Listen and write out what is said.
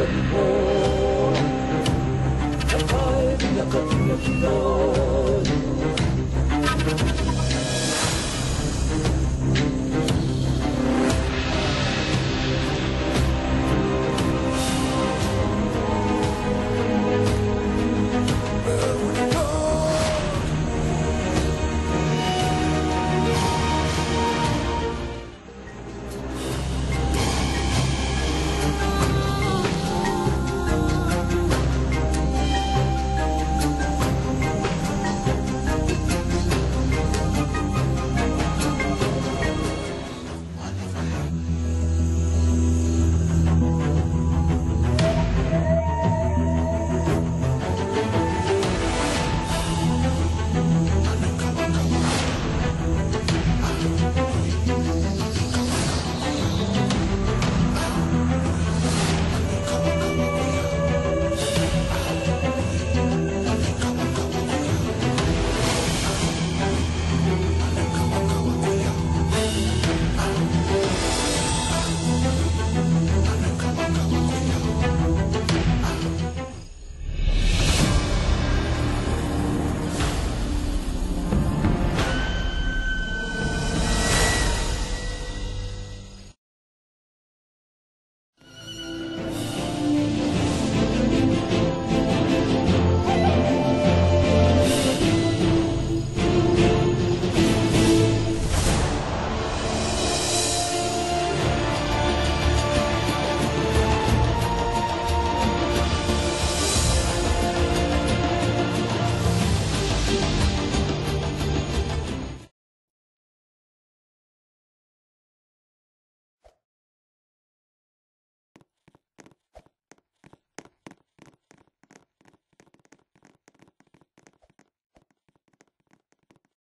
Nakatino, nakatino, nakatino